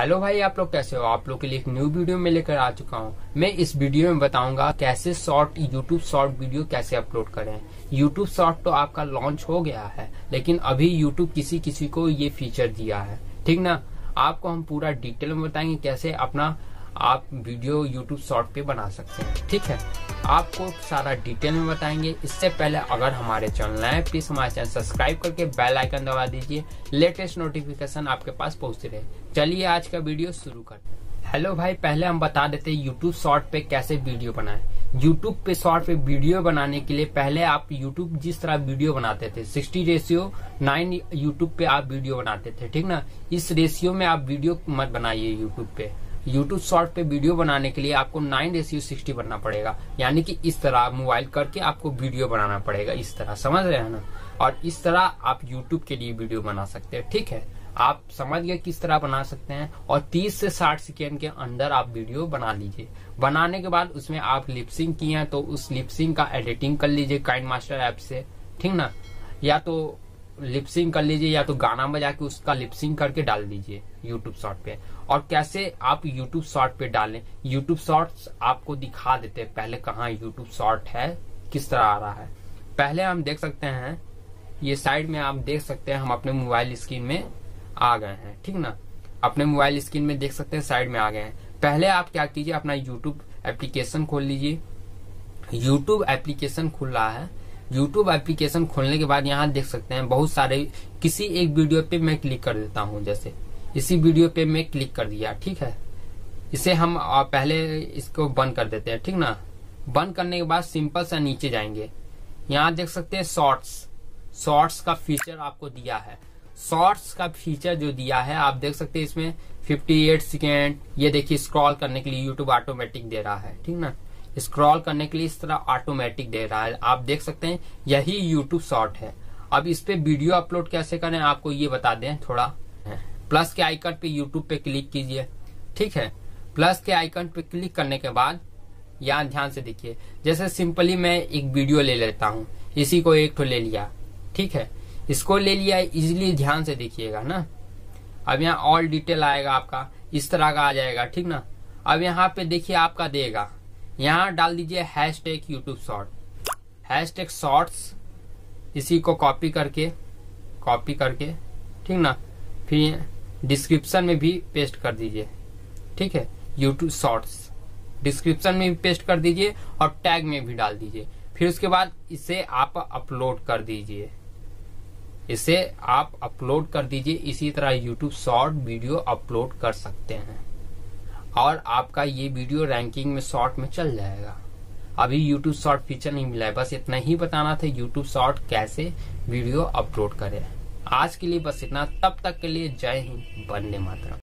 Hello भाई, आप लोग कैसे हो? आप लोग के लिए एक न्यू वीडियो में लेकर आ चुका हूँ। मैं इस वीडियो में बताऊँगा कैसे शॉर्ट यूट्यूब शॉर्ट वीडियो कैसे अपलोड करें। यूट्यूब शॉर्ट तो आपका लॉन्च हो गया है, लेकिन अभी यूट्यूब किसी किसी को ये फीचर दिया है। ठीक ना? आपको हम पूरा डिटेल में बताएँगे कैसे अपना आप वीडियो यूट्यूब शॉर्ट पे बना सकते हैं, ठीक है? आपको सारा डिटेल में बताएँगे। इससे पहले अगर हमारे चैनल नए प्लीज़ हमारे चैनल सब्सक्राइब करके बेल आइकन दबा दीजिए। लेटेस्ट नोटिफिकेशन आपके पास पहुँचते रहे। चलिए आज का वीडियो शुरू करते हैं। हेलो भाई, पहले हम बता देते हैं यूट्यूब शॉर्ट पे कैसे वीडियो बनाएँ। यूट्यूब पे शॉर्ट पे वीडियो बनाने के लिए पहले आप यूट्यूब जिस तरह वीडियो बनाते थे 60 रेशियो 9 यूट्यूब पे आप वीडियो बनाते थे, ठीक ना? इस रेशियो में आप वीडियो मत बनाइए यूट्यूब पे। यूट्यूब शॉर्ट पे वीडियो बनाने के लिए आपको नाइन रेशियो सिक्सटी बनना पड़ेगा। यानी कि इस तरह मोबाइल करके आपको वीडियो बनाना पड़ेगा। इस तरह, समझ रहे हैं ना? और इस तरह आप यूट्यूब के लिए वीडियो बना सकते हैं। ठीक है? आप समझ गए किस तरह बना सकते हैं? और 30 से 60 सेकेंड के अंदर आप वीडियो बना लीजिए। बनाने के बाद उसमें आप लिपसिंग किए हैं तो उस लिपसिंग का एडिटिंग कर लीजिए काइंड मास्टर ऐप से। ठीक ना? या तो लिपसिंग कर लीजिए या तो गाना बजा के उसका लिपसिंग करके डाल दीजिए यूट्यूब शॉर्ट पे। और कैसे आप यूट्यूब शॉर्ट पे डालें? यूट्यूब शॉर्ट्स आपको दिखा देते हैं पहले कहाँ यूट्यूब शॉर्ट है, किस तरह आ रहा है। पहले हम देख सकते हैं, ये साइड में आप देख सकते हैं हम अपने मोबाइल स्क्रीन में आ गए हैं, ठीक ना? अपने मोबाइल स्क्रीन में देख सकते हैं साइड में आ गए हैं। पहले आप क्या कीजिए, अपना यूट्यूब एप्लीकेशन खोल लीजिए। यूट्यूब एप्लीकेशन खुल रहा है। यूट्यूब एप्लीकेशन खोलने के बाद यहाँ देख सकते हैं बहुत सारे, किसी एक वीडियो पे मैं क्लिक कर देता हूँ जैसे। इसी वीडियो पे मैं क्लिक कर दिया, ठीक है? इसे हम पहले इसको बंद कर देते हैं, ठीक ना? बंद करने के बाद सिंपल सा नीचे जाएँगे। यहाँ देख सकते हैं शॉर्ट्स शॉर्ट्स का फीचर आपको दिया है। शॉर्ट्स का फीचर जो दिया है, आप देख सकते हैं इसमें 58 सेकेंड ये देखिए स्क्रॉल करने के लिए यूट्यूब ऑटोमेटिक दे रहा है, ठीक ना? स्क्रॉल करने के लिए इस तरह ऑटोमेटिक दे रहा है। आप देख सकते हैं, यही यूट्यूब शॉर्ट है। अब इस पे वीडियो अपलोड कैसे करें, आपको ये बता दें थोड़ा। प्लस के आइकन पे यूट्यूब पे क्लिक कीजिए। ठीक है? प्लस के आइकन पे क्लिक करने के बाद, यहाँ ध्यान से देखिए। जैसे सिंपली मैं एक वीडियो ले लेता हूँ। इसी को एक तो ले लिया। ठीक है? इसको ले लिया इजिली ध्यान से देखिएगा ना। अब यहाँ ऑल डिटेल आएगा आपका। इस तरह का आ जाएगा, ठीक ना? अब यहाँ पे देखिए आपका देगा। यहाँ डाल दीजिए hashtag YouTube short hashtag shorts इसी को कॉपी करके कॉपी करके, ठीक ना? फिर डिस्क्रिप्शन में भी पेस्ट कर दीजिए, ठीक है? यूट्यूब शॉर्ट्स डिस्क्रिप्शन में भी पेस्ट कर दीजिए और टैग में भी डाल दीजिए। फिर उसके बाद इसे आप अपलोड कर दीजिए। इसे आप अपलोड कर दीजिए, इसी तरह यूट्यूब शॉर्ट वीडियो अपलोड कर सकते हैं। और आपका ये वीडियो रैंकिंग में शॉर्ट में चल जाएगा। अभी यूट्यूब शॉर्ट फीचर नहीं मिला है, बस इतना ही बताना था यूट्यूब शॉर्ट कैसे वीडियो अपलोड करे। आज के लिए बस इतना, तब तक के लिए जय हिंद बनने मातरम।